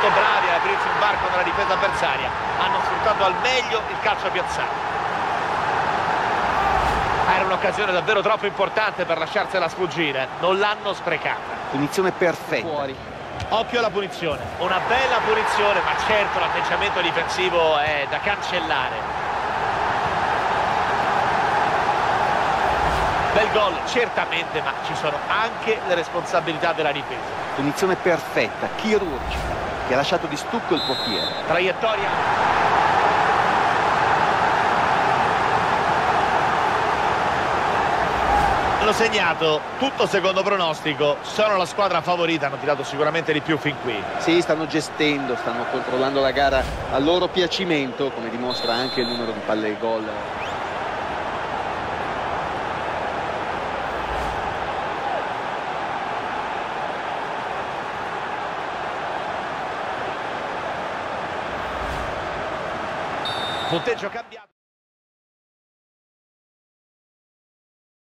molto bravi a aprirsi un varco nella difesa avversaria. Hanno sfruttato al meglio il calcio piazzato era un'occasione davvero troppo importante per lasciarsela sfuggire. Non l'hanno sprecata. Punizione perfetta. Fuori. occhio alla punizione. Una bella punizione ma certo l'atteggiamento difensivo è da cancellare. Bel gol certamente ma ci sono anche le responsabilità della difesa. Punizione perfetta, chirurgica, che ha lasciato di stucco il portiere. traiettoria hanno segnato tutto secondo pronostico sono la squadra favorita hanno tirato sicuramente di più fin qui Sì, stanno gestendo, stanno controllando la gara a loro piacimento, come dimostra anche il numero di palle gol. Punteggio cambiato